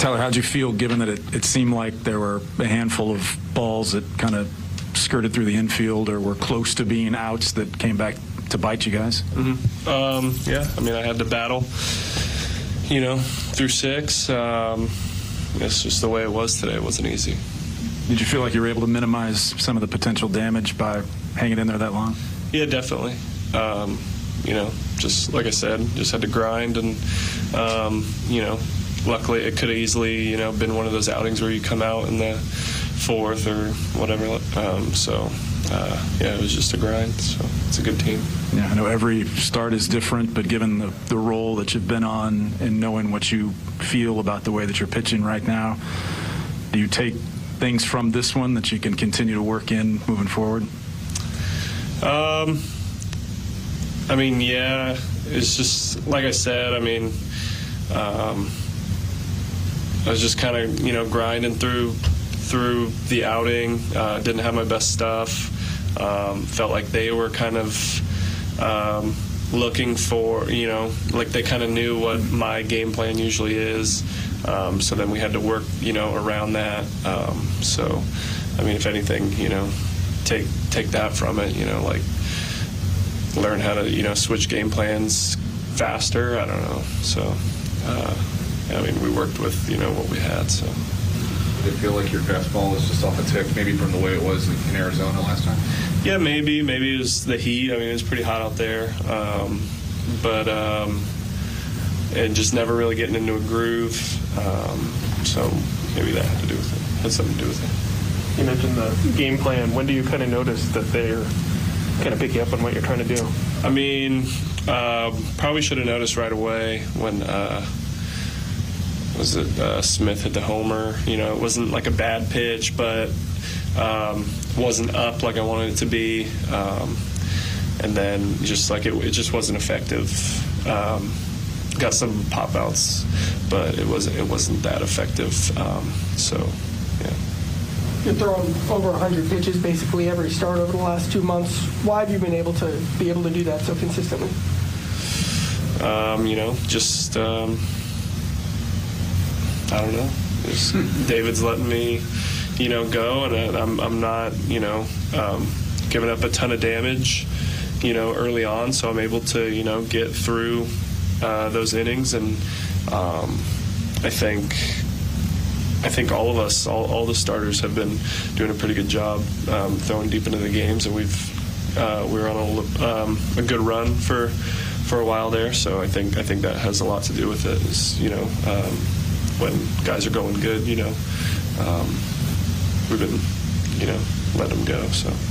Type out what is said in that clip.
Tyler, how'd you feel given that it, it seemed like there were a handful of balls that kind of skirted through the infield or were close to being outs that came back to bite you guys? Mm-hmm. Um, yeah, I mean, I had to battle, you know, through six. Um, it's just the way it was today. It wasn't easy. Did you feel like you were able to minimize some of the potential damage by hanging in there that long? Yeah, definitely. Um, you know, just like I said, just had to grind, and um, you know, luckily it could have easily, you know, been one of those outings where you come out in the fourth or whatever. Um, so uh, yeah, it was just a grind. So it's a good team. Yeah, I know every start is different, but given the, the role that you've been on and knowing what you feel about the way that you're pitching right now, do you take things from this one that you can continue to work in moving forward? Um, I mean, yeah, it's just like I said. I mean, um, I was just kind of you know grinding through through the outing. Uh, didn't have my best stuff. Um, felt like they were kind of um, looking for you know like they kind of knew what my game plan usually is. Um, so then we had to work you know around that. Um, so I mean, if anything, you know, take take that from it. You know, like learn how to you know switch game plans faster. I don't know. So. Uh, I mean, we worked with you know what we had. So. Did it feel like your fastball was just off a tick, maybe from the way it was in Arizona last time? Yeah, maybe. Maybe it was the heat. I mean, it was pretty hot out there, um, but um, and just never really getting into a groove. Um, so maybe that had to do with it. Had something to do with it. You mentioned the game plan. When do you kind of notice that they're kind of picking up on what you're trying to do? I mean, uh, probably should have noticed right away when. Uh, was it uh, Smith hit the homer? You know, it wasn't like a bad pitch, but um, wasn't up like I wanted it to be. Um, and then just like it, it just wasn't effective. Um, got some pop outs, but it wasn't it wasn't that effective. Um, so, yeah. You're throwing over 100 pitches basically every start over the last two months. Why have you been able to be able to do that so consistently? Um, you know, just um, I don't know. Just David's letting me, you know, go, and I'm I'm not, you know, um, giving up a ton of damage, you know, early on, so I'm able to, you know, get through uh, those innings, and um, I think. I think all of us, all, all the starters, have been doing a pretty good job um, throwing deep into the games, and we've uh, we were on a, um, a good run for for a while there. So I think I think that has a lot to do with it. Is you know um, when guys are going good, you know, um, we've been, you know, letting them go. So.